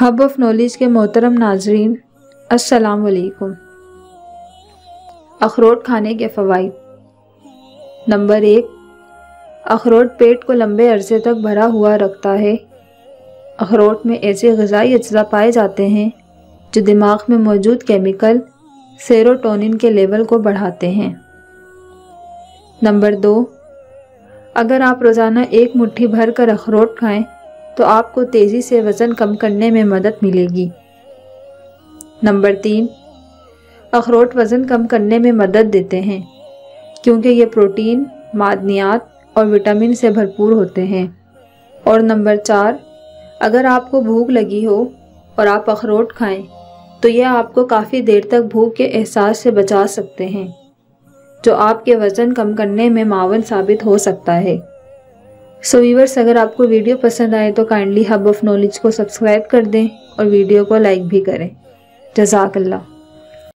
Hub of knowledge के मोहतरम नाजरीन, अस्सलाम वालेकुम। अखरोट खाने के फ़वाद नंबर एक, अखरोट पेट को लंबे अरसे तक भरा हुआ रखता है। अखरोट में ऐसे गज़ाई अज्जा पाए जाते हैं, जो दिमाग में मौजूद केमिकल, सेरोटोनिन के लेवल को बढ़ाते हैं। नंबर दो, अगर आप रोज़ाना एक मुट्ठी भर कर अखरोट खाएँ तो आपको तेज़ी से वज़न कम करने में मदद मिलेगी। नंबर तीन, अखरोट वज़न कम करने में मदद देते हैं, क्योंकि ये प्रोटीन, मादनियात और विटामिन से भरपूर होते हैं। और नंबर चार, अगर आपको भूख लगी हो और आप अखरोट खाएँ तो यह आपको काफ़ी देर तक भूख के एहसास से बचा सकते हैं, जो आपके वज़न कम करने में मावन साबित हो सकता है। सो so वीवर्स अगर आपको वीडियो पसंद आए तो काइंडली हब ऑफ़ नॉलेज को सब्सक्राइब कर दें और वीडियो को लाइक भी करें। जजाकल्ला